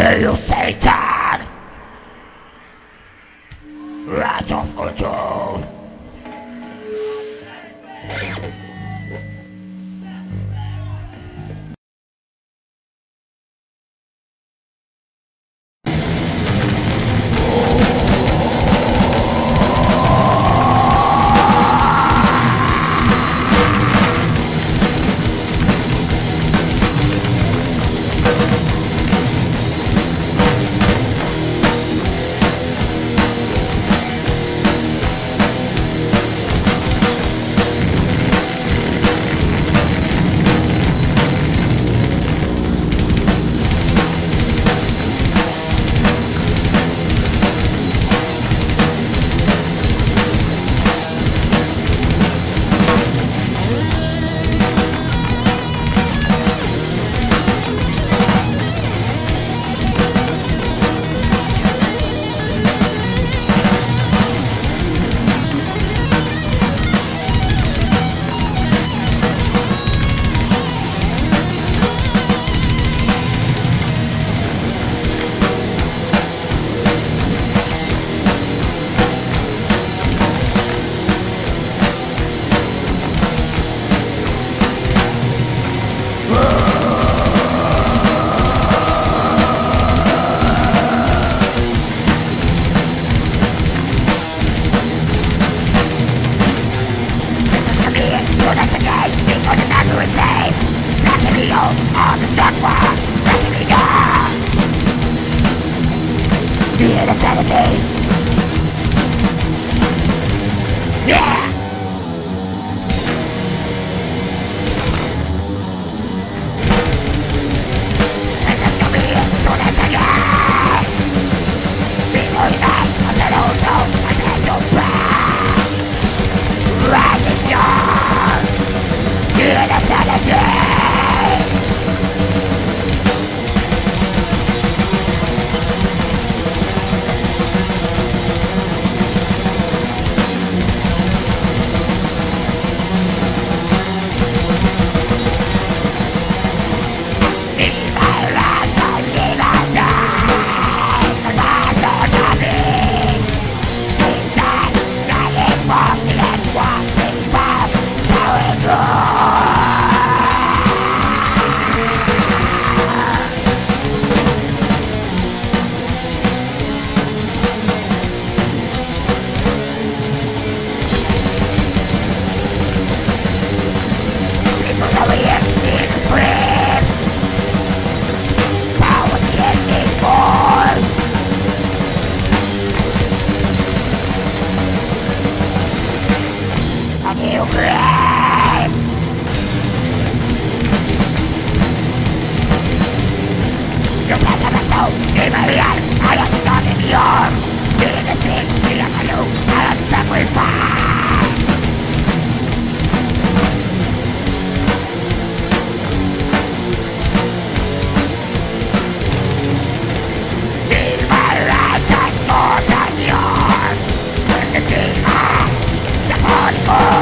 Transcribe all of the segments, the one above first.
É, eu sei que Ah!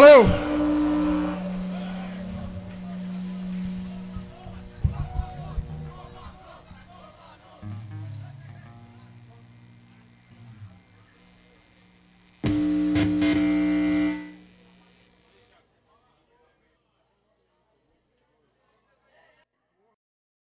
Valeu!